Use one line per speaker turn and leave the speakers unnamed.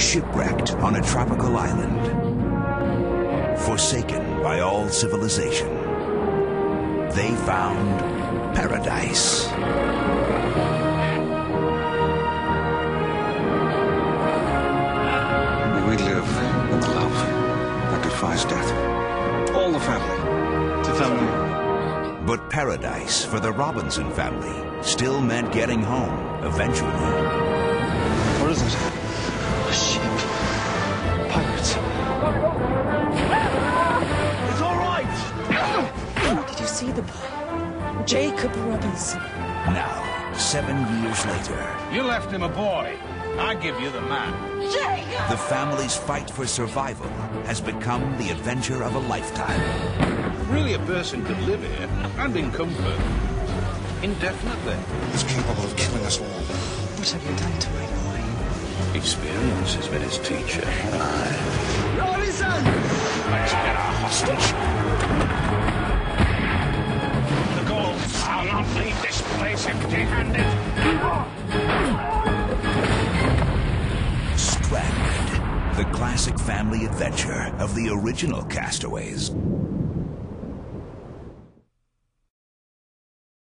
on a tropical island, forsaken by all civilization. They found paradise.
We live in the love that defies death. All the family.
To family.
But paradise for the Robinson family still meant getting home eventually.
What is it?
See the boy? Jacob Robinson.
Now, seven years later,
You left him a boy. I give you the man. Jacob!
the family's fight for survival has become the adventure of a lifetime.
Really, a person could live here and in comfort indefinitely.
He's capable of killing us all.
What have you done to my boy?
Experience has been his teacher. I...
Robinson!
Let's get our hostage. Empty-handed.
Stranded, the classic family adventure of the original castaways.